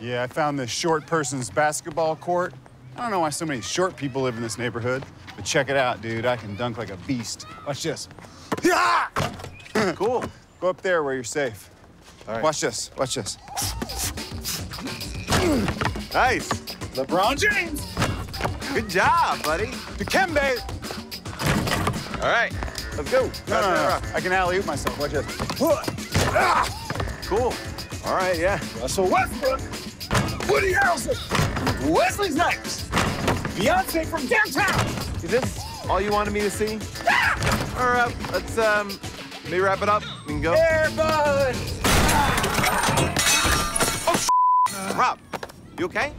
Yeah, I found this short person's basketball court. I don't know why so many short people live in this neighborhood, but check it out, dude. I can dunk like a beast. Watch this. Yeah! Cool. Go up there where you're safe. All right. Watch this. Watch this. Nice. LeBron James. Good job, buddy. Dikembe. All right, let's go. No, no, no, no. I can alley oop myself. Watch this. Cool. All right, yeah. Russell Westbrook, Woody Harrelson, Wesley Snipes, Beyonce from downtown. Is this all you wanted me to see? All right, let's um, maybe wrap it up. We can go. Airbud. Rob, you okay?